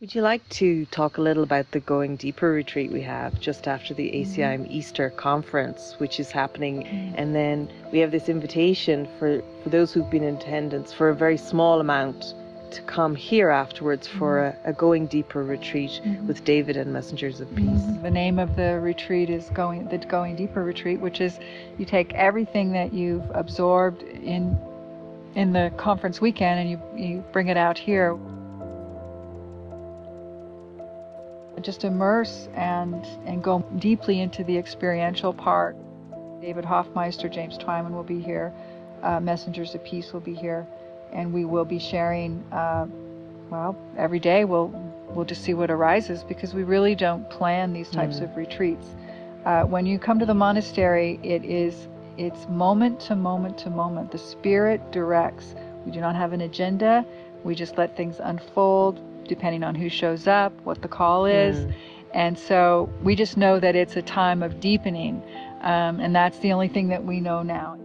Would you like to talk a little about the Going Deeper retreat we have just after the ACIM mm-hmm. Easter conference, which is happening? Mm-hmm. And then we have this invitation for, for those who've been in attendance for a very small amount to come here afterwards for mm-hmm. a, a, Going Deeper retreat mm-hmm. with David and Messengers of Peace. Mm-hmm. The name of the retreat is Going the Going Deeper retreat, which is you take everything that you've absorbed in in the conference weekend and you, you bring it out here. Just immerse and, and go deeply into the experiential part. David Hoffmeister, James Twyman will be here, uh, Messengers of Peace will be here, and we will be sharing. Uh, well, every day we'll we'll just see what arises because we really don't plan these types mm. of retreats. Uh, when you come to the monastery, it is it's moment to moment to moment. The Spirit directs. We do not have an agenda. We just let things unfold depending on who shows up, what the call is. Mm. And so we just know that it's a time of deepening. Um, and that's the only thing that we know now.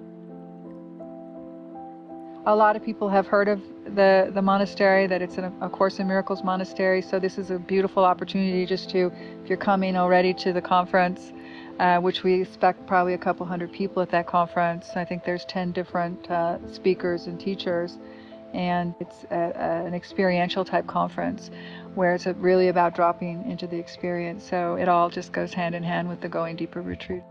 A lot of people have heard of the, the monastery, that it's a Course in Miracles monastery. So this is a beautiful opportunity just to, if you're coming already to the conference, uh, which we expect probably a couple hundred people at that conference. I think there's 10 different uh, speakers and teachers and it's a, a, an experiential type conference where it's really about dropping into the experience. So it all just goes hand in hand with the Going Deeper retreat.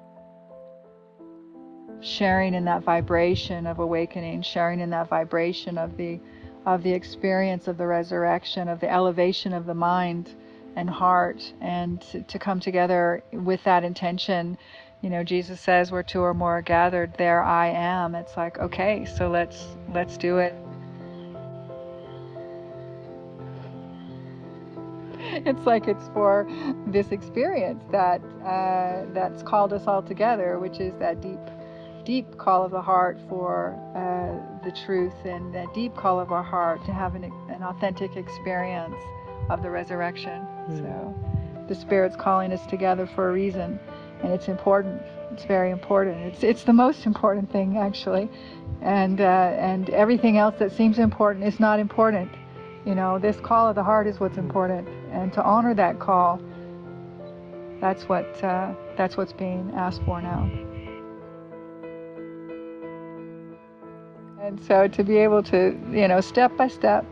Sharing in that vibration of awakening, sharing in that vibration of the of the experience of the resurrection, of the elevation of the mind and heart, and to, to come together with that intention you know jesus says where two or more are gathered there i am it's like okay so let's let's do it it's like it's for this experience that uh, that's called us all together, which is that deep, deep call of the heart for uh, the truth, and that deep call of our heart to have an, an authentic experience of the resurrection. Mm. So, the Spirit's calling us together for a reason, and it's important. It's very important. It's it's the most important thing actually, and uh, and everything else that seems important is not important. You know, this call of the heart is what's important, and to honor that call, that's what uh, that's what's being asked for now. And so to be able to, you know, step by step,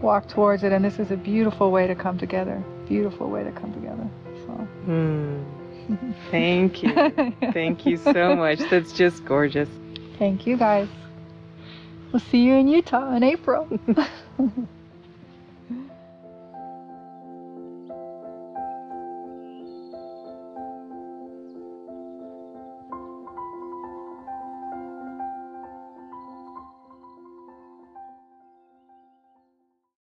walk towards it, and this is a beautiful way to come together. Beautiful way to come together. So. Mm. Thank you. Thank you so much. That's just gorgeous. Thank you, guys. We'll see you in Utah in April.